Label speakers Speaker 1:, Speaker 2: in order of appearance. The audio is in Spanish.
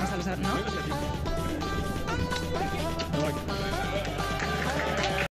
Speaker 1: Gonzalo Sadornil, ¿no?